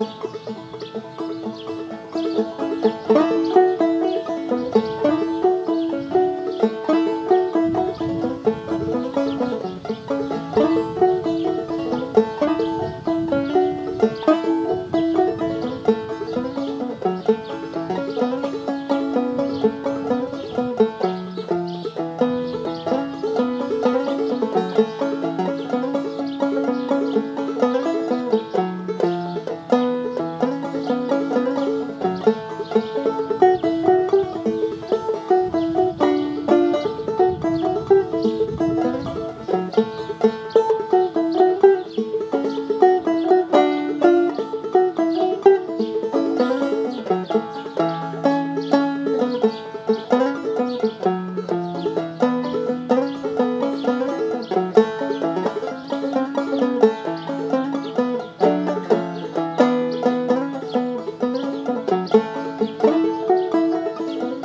Thank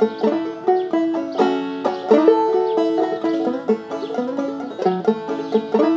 Thank you.